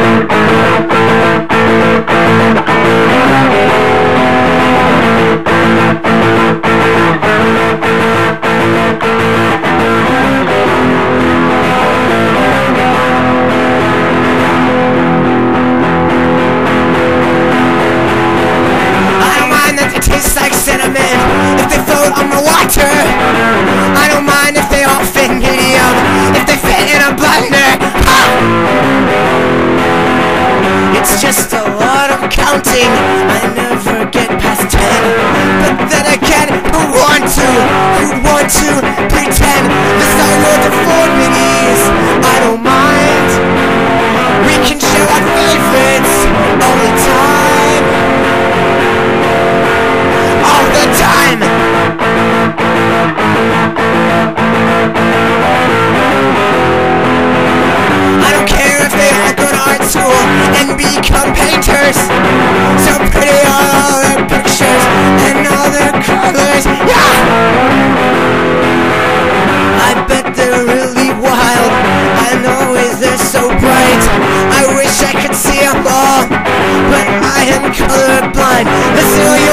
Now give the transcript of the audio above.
I just a lot of counting. I never get past ten. But then again, become painters. So pretty all their pictures and all their colors. Yeah! I bet they're really wild and always they're so bright. I wish I could see them all, but I am colorblind. Your